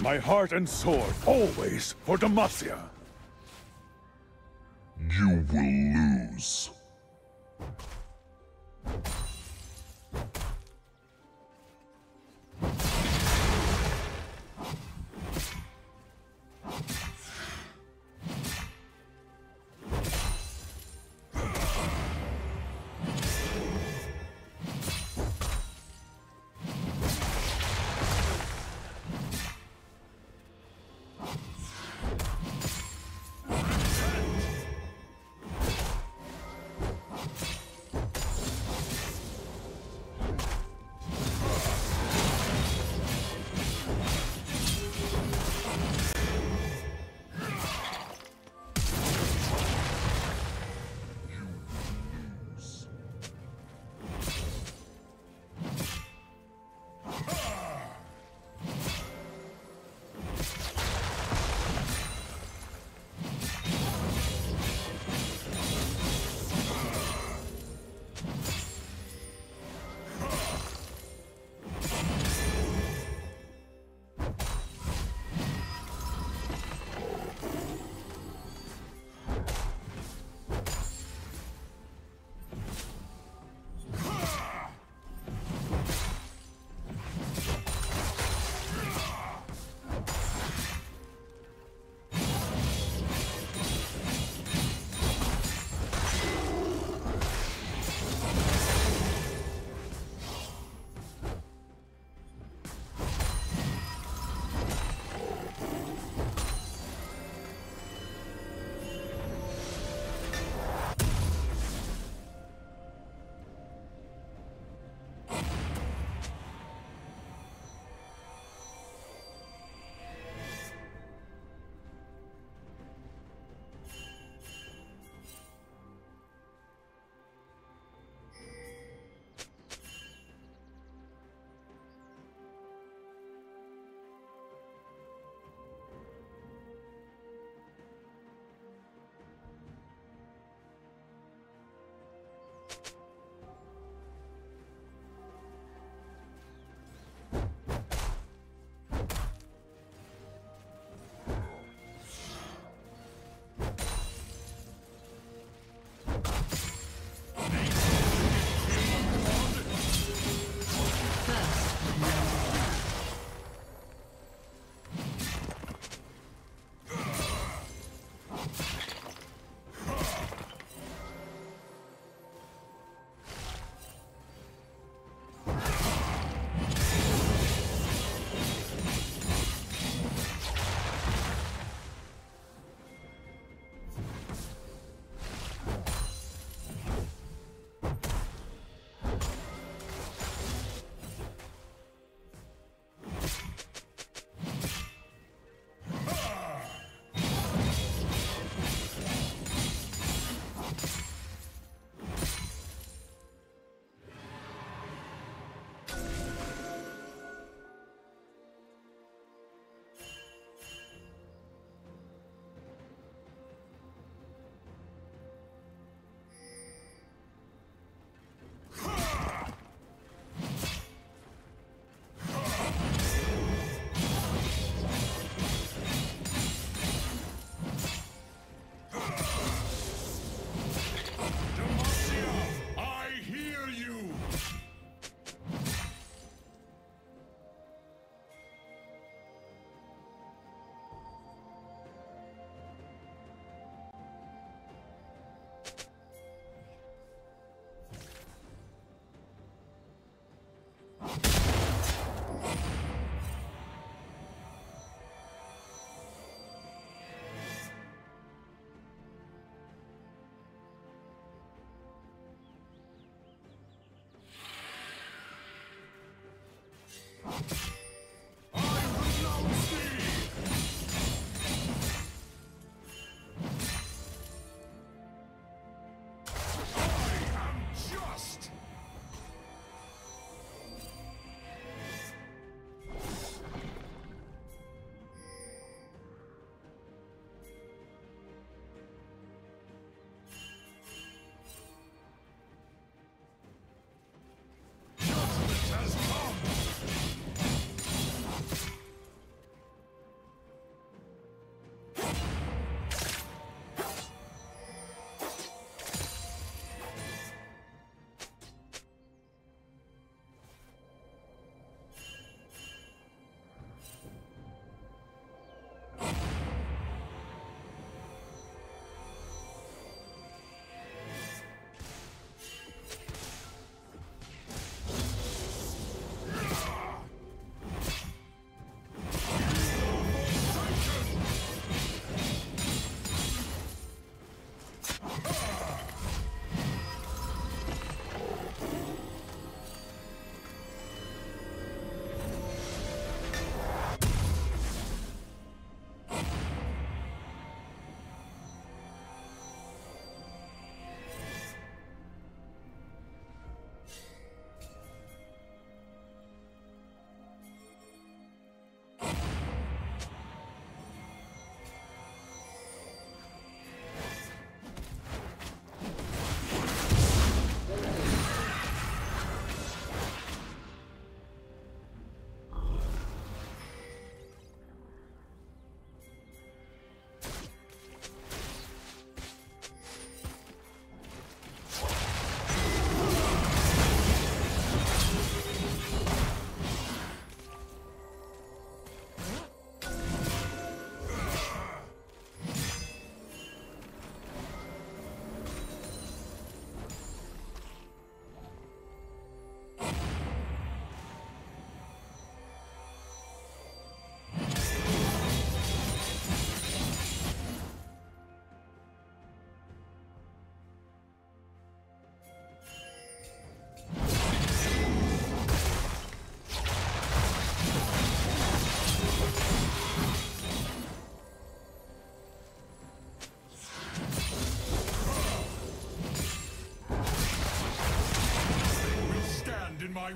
My heart and sword, always for Demacia. You will lose.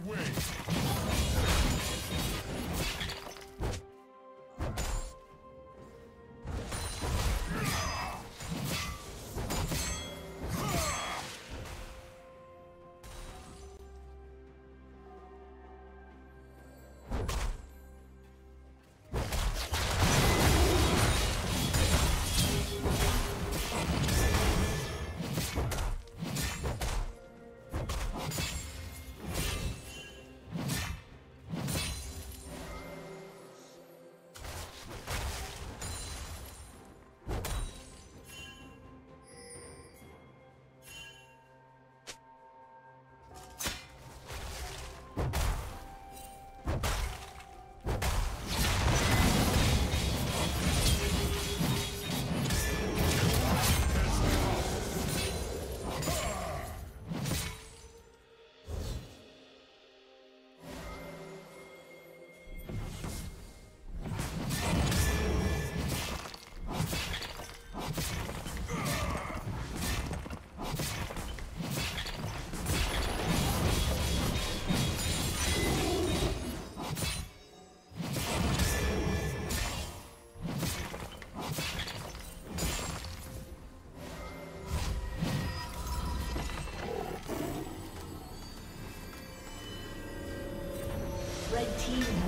way. Team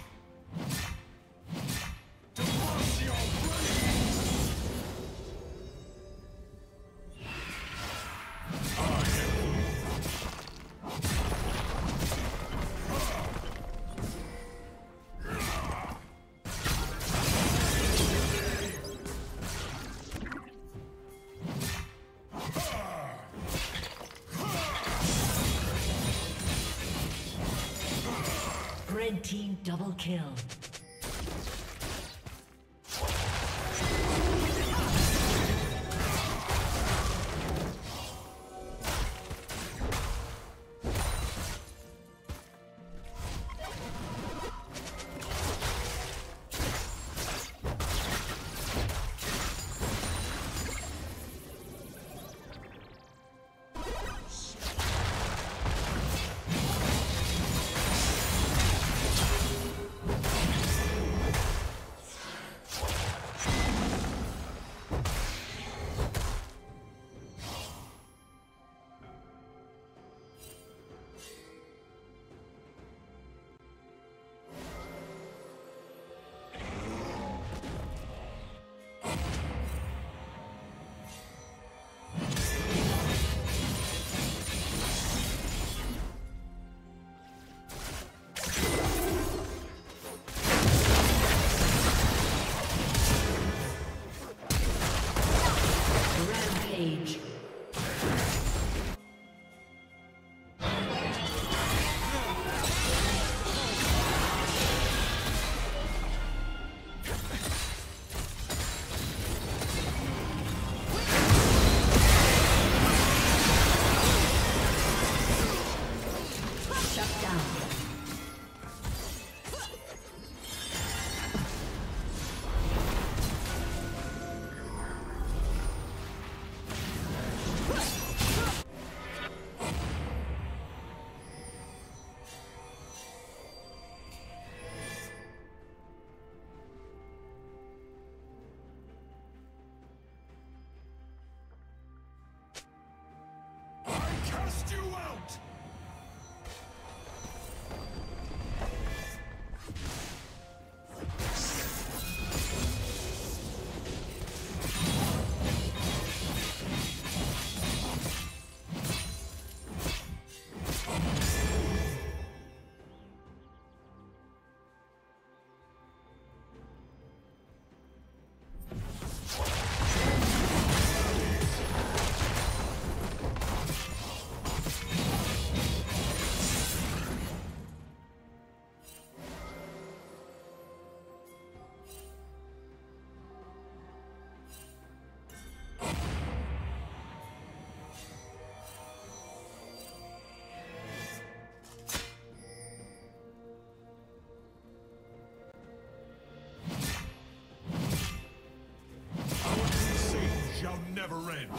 you out! Never end.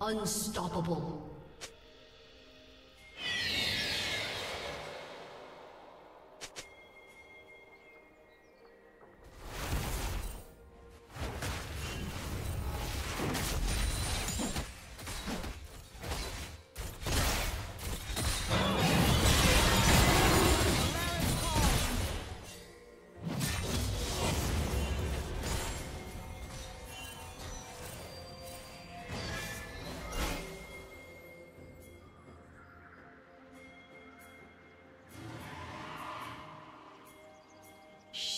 Unstoppable.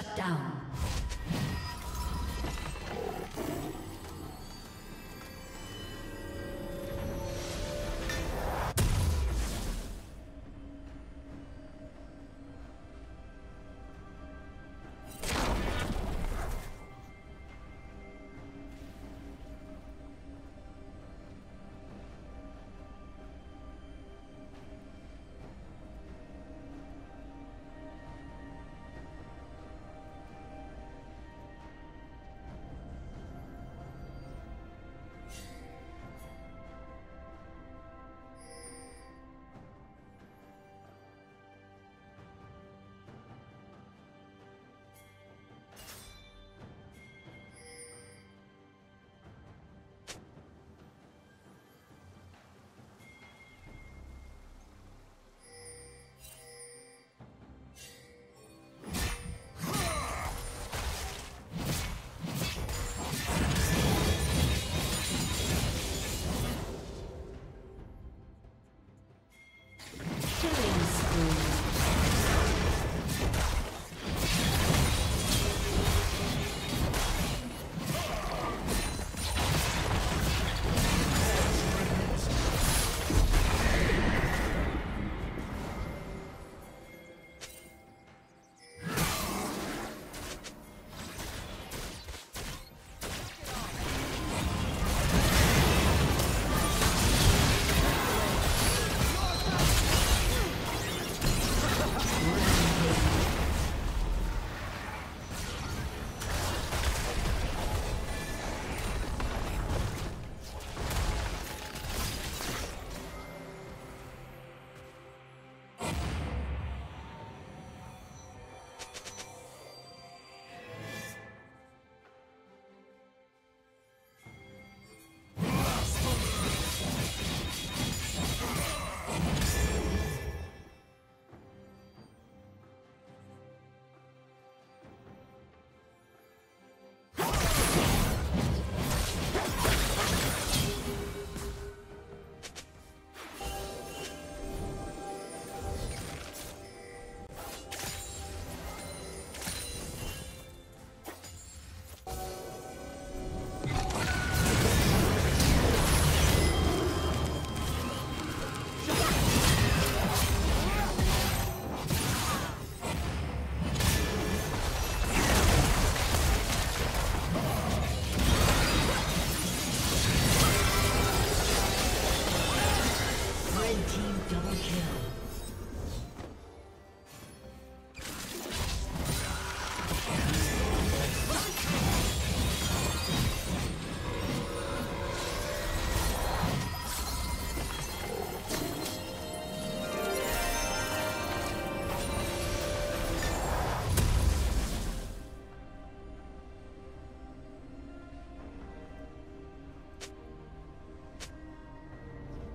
Shut down.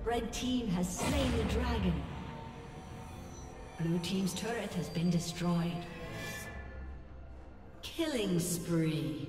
Red team has slain the dragon. Blue team's turret has been destroyed. Killing spree.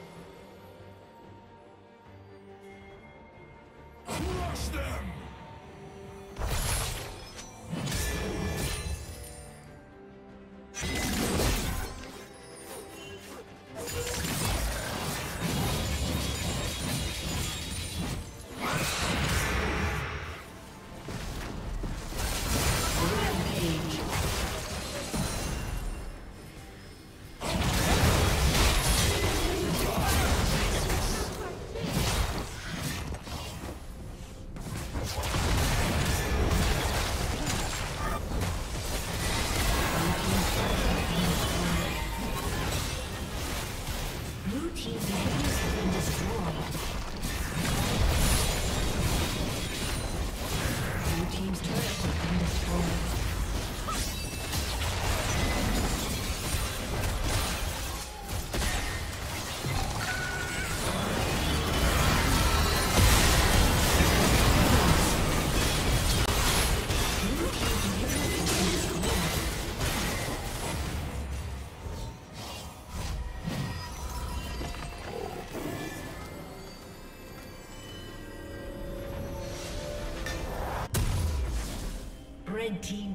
Team